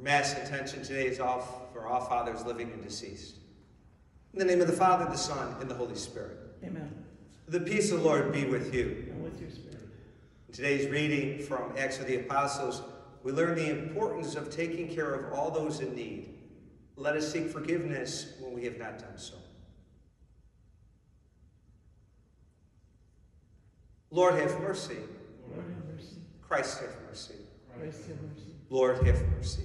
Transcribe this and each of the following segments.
Mass intention today is all for all fathers living and deceased. In the name of the Father, the Son, and the Holy Spirit. Amen. The peace of the Lord be with you. And with your spirit. In today's reading from Acts of the Apostles, we learn the importance of taking care of all those in need. Let us seek forgiveness when we have not done so. Lord, have mercy. Lord have mercy. Christ, have mercy. Christ have mercy. Lord, have mercy.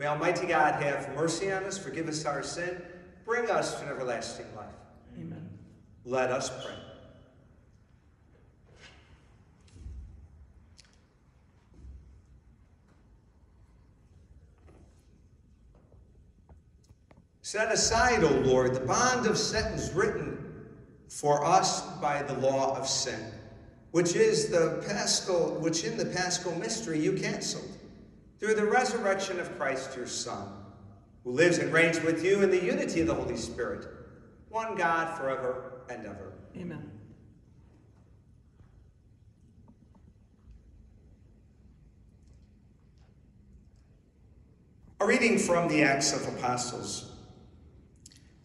Lord have mercy. May Almighty God have mercy on us, forgive us our sin, bring us to an everlasting life. Amen. Let us pray. Set aside, O Lord, the bond of sentence written for us by the law of sin, which is the paschal, which in the paschal mystery you canceled, through the resurrection of Christ your Son, who lives and reigns with you in the unity of the Holy Spirit, one God forever and ever. Amen. A reading from the Acts of Apostles.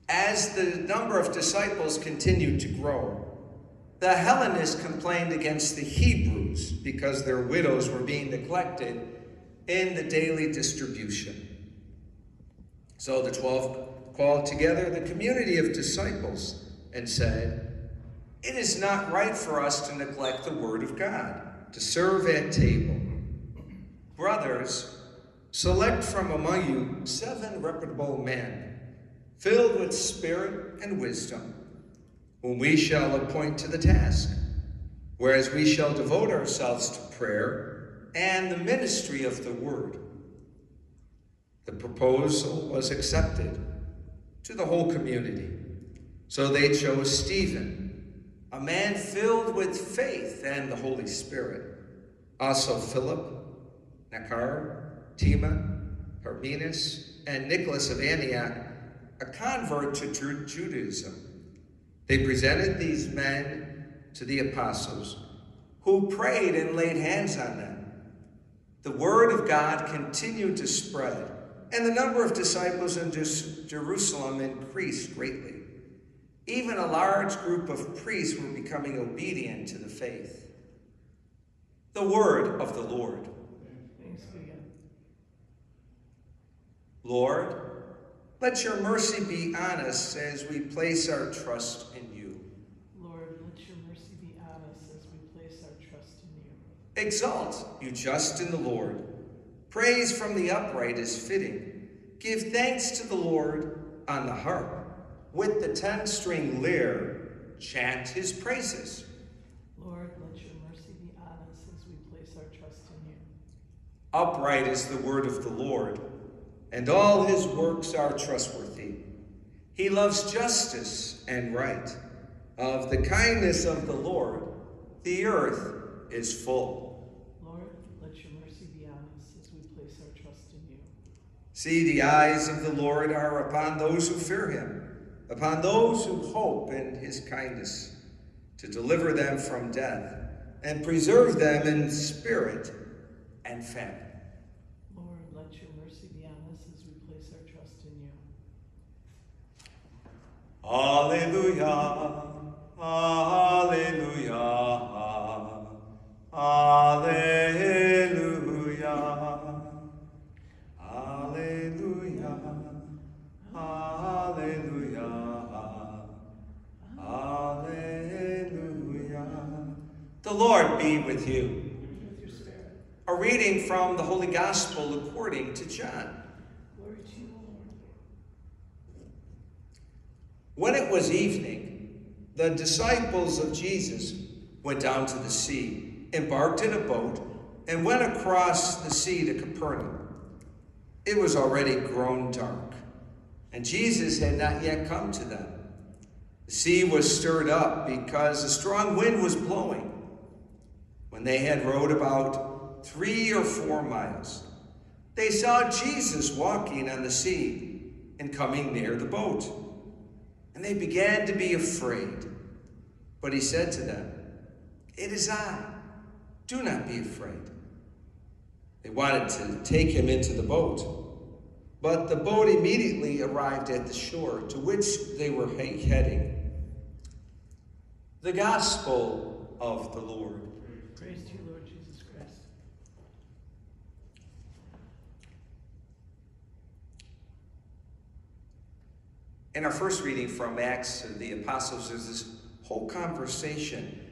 As the number of disciples continued to grow, the Hellenists complained against the Hebrews because their widows were being neglected in the daily distribution. So the twelve called together the community of disciples and said, It is not right for us to neglect the word of God, to serve at table. Brothers, select from among you seven reputable men, filled with spirit and wisdom, whom we shall appoint to the task, whereas we shall devote ourselves to prayer and the ministry of the word. The proposal was accepted to the whole community. So they chose Stephen, a man filled with faith and the Holy Spirit. Also Philip, Nicanor, Timon, Parmenas, and Nicholas of Antioch, a convert to Judaism. They presented these men to the apostles, who prayed and laid hands on them. The word of God continued to spread, and the number of disciples in Jerusalem increased greatly. Even a large group of priests were becoming obedient to the faith. The word of the Lord. Lord, let your mercy be on us as we place our trust in you. Lord, let your mercy be on us as we place our trust in you. Exalt, you just in the Lord. Praise from the upright is fitting. Give thanks to the Lord on the harp. With the ten string lyre, chant his praises. Lord, let your mercy be on us as we place our trust in you. Upright is the word of the Lord, and all his works are trustworthy. He loves justice and right. Of the kindness of the Lord, the earth is full. Lord, let your mercy be on us as we place our trust in you. See, the eyes of the Lord are upon those who fear him, upon those who hope in his kindness, to deliver them from death and preserve them in spirit and family. Lord, let your mercy be on us as we place our trust in you. Alleluia, Alleluia, Alleluia. The Lord be with you. A reading from the Holy Gospel according to John. When it was evening, the disciples of Jesus went down to the sea, embarked in a boat, and went across the sea to Capernaum. It was already grown dark, and Jesus had not yet come to them. The sea was stirred up because a strong wind was blowing. When they had rowed about three or four miles, they saw Jesus walking on the sea and coming near the boat. And they began to be afraid. But he said to them, It is I. Do not be afraid. They wanted to take him into the boat. But the boat immediately arrived at the shore to which they were heading. The Gospel of the Lord. Praise to you, Lord Jesus Christ. In our first reading from Acts the Apostles, there's this whole conversation.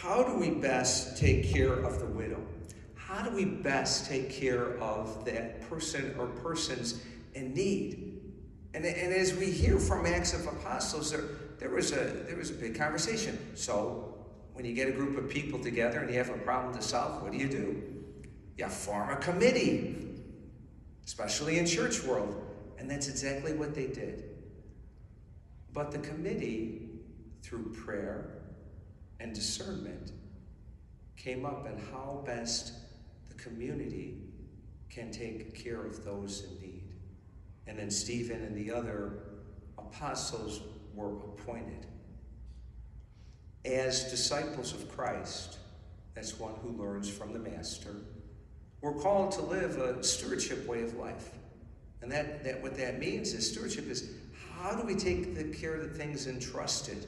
How do we best take care of the widow? How do we best take care of that person or persons in need? And, and as we hear from Acts of Apostles, there, there, was a, there was a big conversation. So, when you get a group of people together and you have a problem to solve, what do you do? You form a committee, especially in church world. And that's exactly what they did. But the committee, through prayer and discernment, came up on how best the community can take care of those in need. And then Stephen and the other apostles were appointed. As disciples of Christ, that's one who learns from the Master, we're called to live a stewardship way of life. And that, that what that means is stewardship is how do we take the care of the things entrusted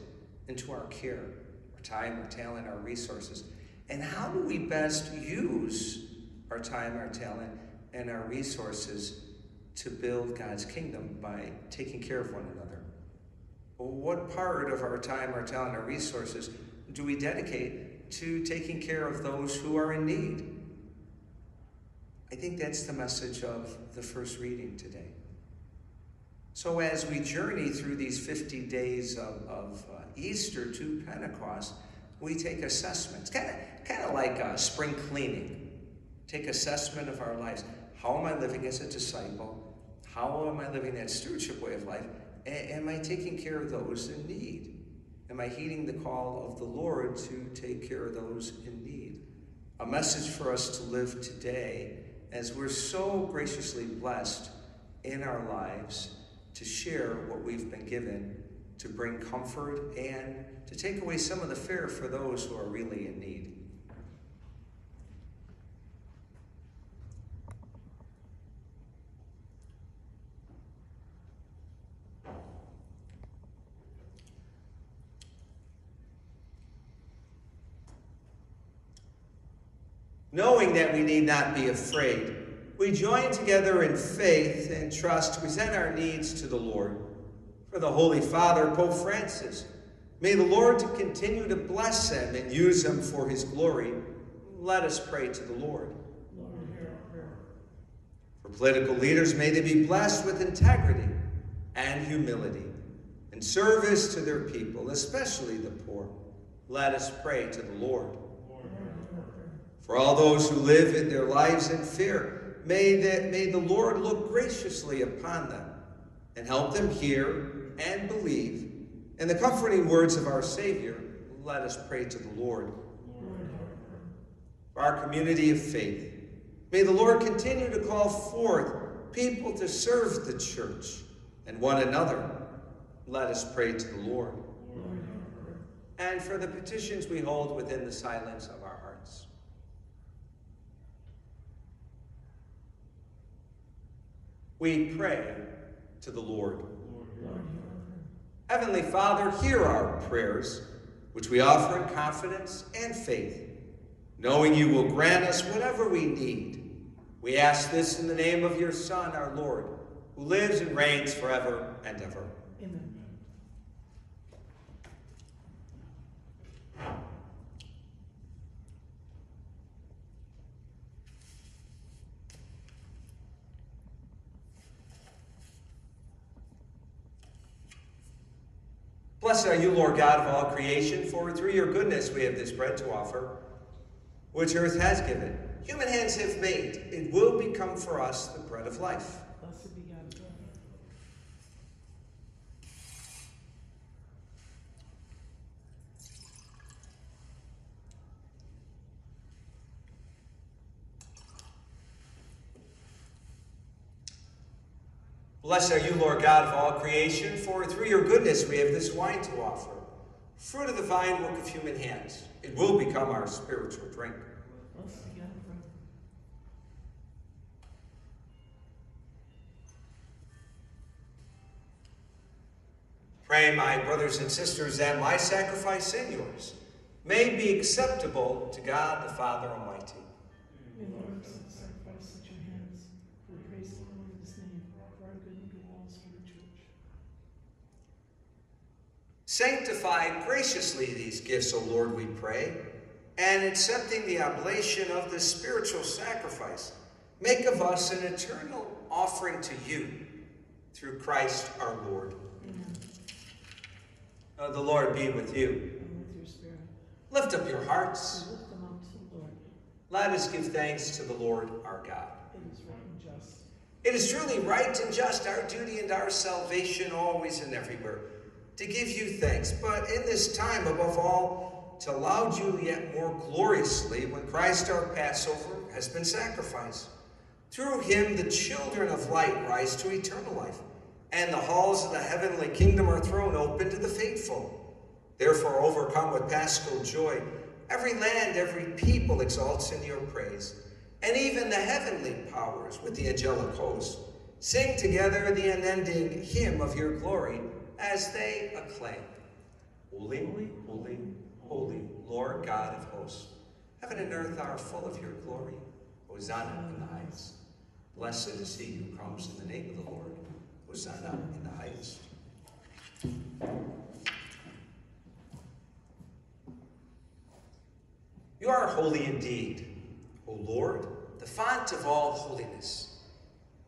into our care, time, our talent, our resources? And how do we best use our time, our talent, and our resources to build God's kingdom by taking care of one another? What part of our time, our talent, our resources do we dedicate to taking care of those who are in need? I think that's the message of the first reading today. So, as we journey through these 50 days of, of uh, Easter to Pentecost, we take assessments, kind of, kind of like uh, spring cleaning. Take assessment of our lives. How am I living as a disciple? How am I living that stewardship way of life? A- am I taking care of those in need? Am I heeding the call of the Lord to take care of those in need? A message for us to live today as we're so graciously blessed in our lives to share what we've been given, to bring comfort, and to take away some of the fear for those who are really in need. Knowing that we need not be afraid, we join together in faith and trust to present our needs to the Lord. For the Holy Father, Pope Francis, may the Lord continue to bless him and use him for his glory. Let us pray to the Lord. For political leaders, may they be blessed with integrity and humility and service to their people, especially the poor. Let us pray to the Lord. For all those who live in their lives in fear, May the, may the Lord look graciously upon them and help them hear and believe. In the comforting words of our Savior, let us pray to the Lord. For our community of faith, may the Lord continue to call forth people to serve the church and one another. Let us pray to the Lord. And for the petitions we hold within the silence of our hearts. We pray to the Lord. Heavenly Father, hear our prayers, which we offer in confidence and faith, knowing you will grant us whatever we need. We ask this in the name of your Son, our Lord, who lives and reigns forever and ever. Amen. Blessed are you, Lord God of all creation, for through your goodness we have this bread to offer, which earth has given. Human hands have made. It will become for us the bread of life. Blessed are you, Lord God of all creation, for through your goodness we have this wine to offer. Fruit of the vine, work of human hands. It will become our spiritual drink. Pray, my brothers and sisters, that my sacrifice and yours may be acceptable to God the Father Almighty. Sanctify graciously these gifts, O Lord, we pray, and accepting the oblation of this spiritual sacrifice, make of us an eternal offering to you through Christ our Lord. Uh, the Lord be with you. And with your spirit, Lift up your hearts. we lift them up to the Lord. Let us give thanks to the Lord our God. It is right and just. It is truly right and just, our duty and our salvation, always and everywhere, to give you thanks. But in this time, above all, to laud you yet more gloriously when Christ our Passover has been sacrificed. Through him, the children of light rise to eternal life, and the halls of the heavenly kingdom are thrown open to the faithful. Therefore, overcome with paschal joy, every land, every people exalts in your praise. And even the heavenly powers with the angelic host sing together the unending hymn of your glory as they acclaim Holy, holy, holy, Lord God of hosts. Heaven and earth are full of your glory. Hosanna in the highest. Blessed is he who comes in the name of the Lord. Hosanna in the highest. You are holy indeed, O Lord, the font of all holiness.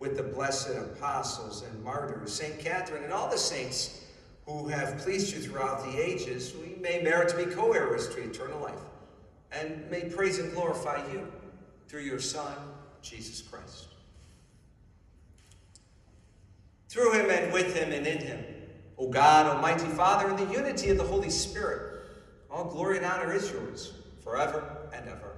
with the blessed apostles and martyrs, Saint Catherine, and all the saints who have pleased you throughout the ages, we may merit to be co-heirs to eternal life, and may praise and glorify you through your Son, Jesus Christ. Through him and with him and in him, O God, Almighty Father, in the unity of the Holy Spirit, all glory and honor is yours forever and ever.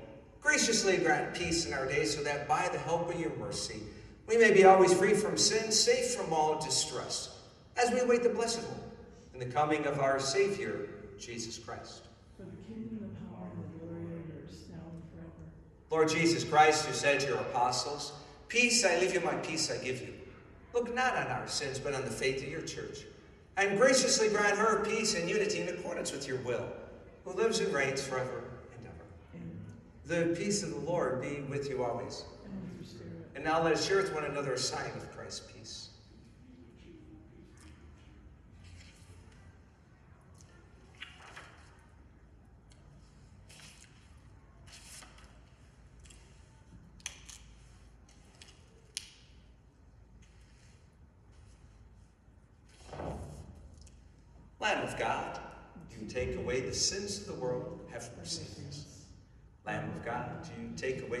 Graciously grant peace in our days, so that by the help of your mercy, we may be always free from sin, safe from all distress, as we await the blessed one and the coming of our Savior, Jesus Christ. For the kingdom, the power, and the glory are yours, now and forever. Lord Jesus Christ, who said to your apostles, Peace I leave you, my peace I give you. Look not on our sins, but on the faith of your church, and graciously grant her peace and unity in accordance with your will, who lives and reigns forever and ever. Amen. The peace of the Lord be with you always. And now let us share with one another a sign of Christ's peace. Lamb of God, you take away the sins of the world, have mercy on us. Lamb of God, you take away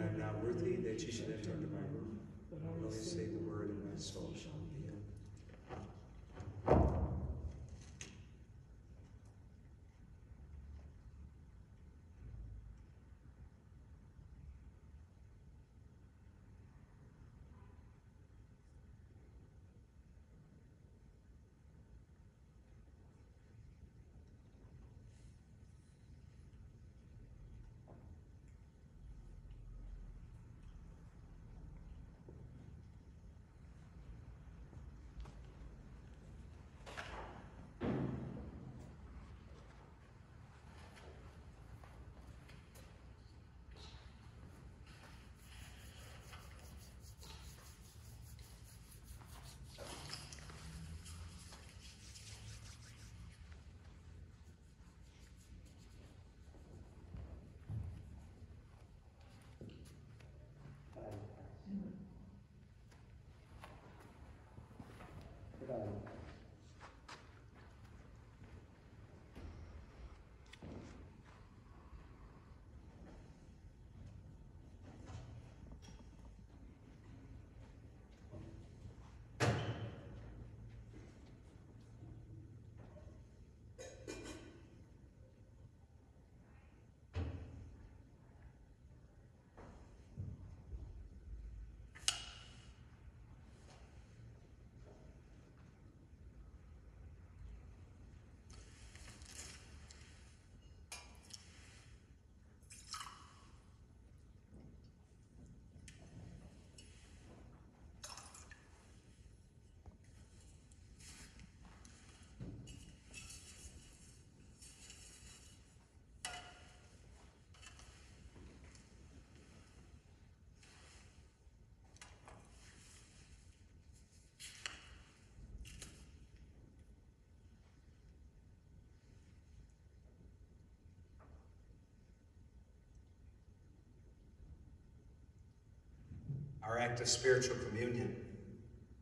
act of spiritual communion.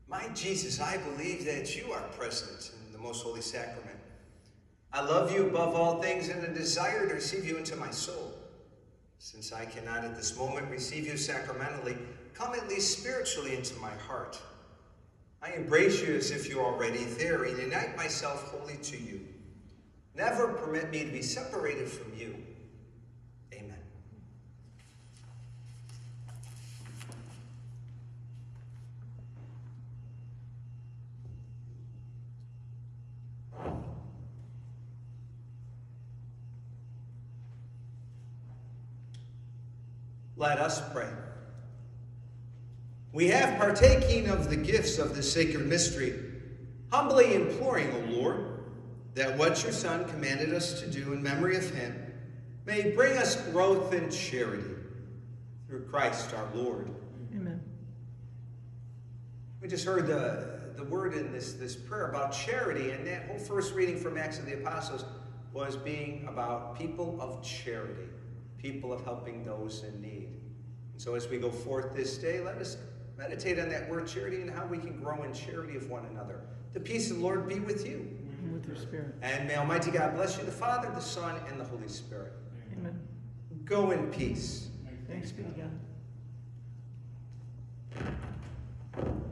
My Jesus, I believe that you are present in the most holy sacrament. I love you above all things and a desire to receive you into my soul. Since I cannot at this moment receive you sacramentally, come at least spiritually into my heart. I embrace you as if you're already there and unite myself wholly to you. Never permit me to be separated from you. Amen. Let us pray. We have partaking of the gifts of the sacred mystery, humbly imploring, O Lord, that what your Son commanded us to do in memory of him may bring us growth in charity through Christ our Lord. Amen. We just heard the, the word in this, this prayer about charity, and that whole first reading from Acts of the Apostles was being about people of charity, people of helping those in need. And so as we go forth this day, let us meditate on that word charity and how we can grow in charity of one another. The peace of the Lord be with you. And with your spirit. And may Almighty God bless you, the Father, the Son, and the Holy Spirit. Amen. Go in peace. Thanks be to God.